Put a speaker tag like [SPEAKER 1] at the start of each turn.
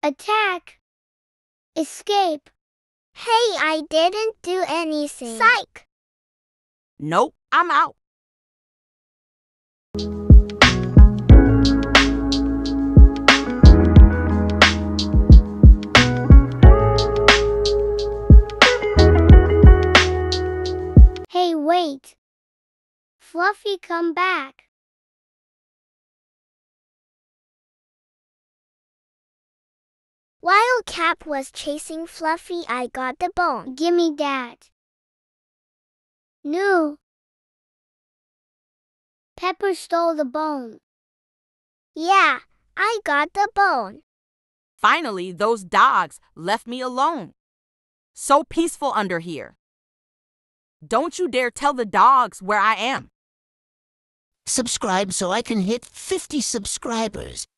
[SPEAKER 1] Attack! Escape!
[SPEAKER 2] Hey, I didn't do anything. Psych!
[SPEAKER 3] Nope, I'm out.
[SPEAKER 1] Hey, wait! Fluffy, come back!
[SPEAKER 2] While Cap was chasing Fluffy, I got the bone.
[SPEAKER 1] Gimme that. No. Pepper stole the bone.
[SPEAKER 2] Yeah, I got the bone.
[SPEAKER 3] Finally, those dogs left me alone. So peaceful under here. Don't you dare tell the dogs where I am.
[SPEAKER 4] Subscribe so I can hit 50 subscribers.